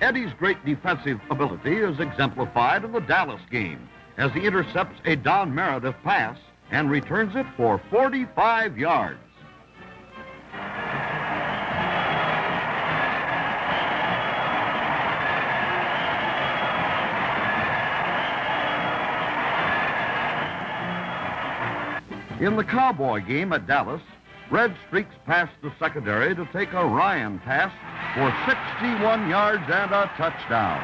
Eddie's great defensive ability is exemplified in the Dallas game as he intercepts a Don Meredith pass and returns it for 45 yards. In the Cowboy game at Dallas, Red streaks past the secondary to take a Ryan pass for 61 yards and a touchdown.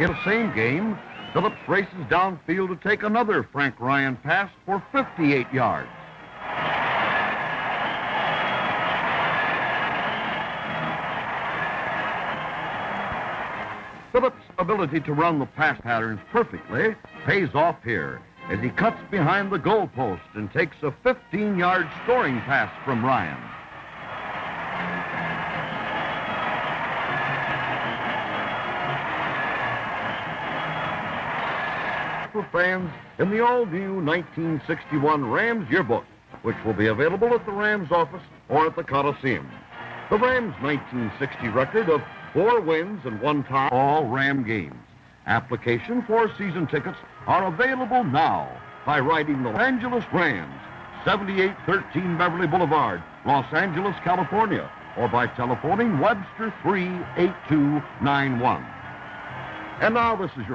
In the same game, Phillips races downfield to take another Frank Ryan pass for 58 yards. Phillips' ability to run the pass patterns perfectly pays off here as he cuts behind the goalpost and takes a 15-yard scoring pass from Ryan. For fans in the all-new 1961 Rams yearbook, which will be available at the Rams office or at the Coliseum. The Rams' 1960 record of four wins and one tie, all Ram games. Application for season tickets are available now by writing the Los Angeles Rams, 7813 Beverly Boulevard, Los Angeles, California, or by telephoning Webster 38291. And now this is your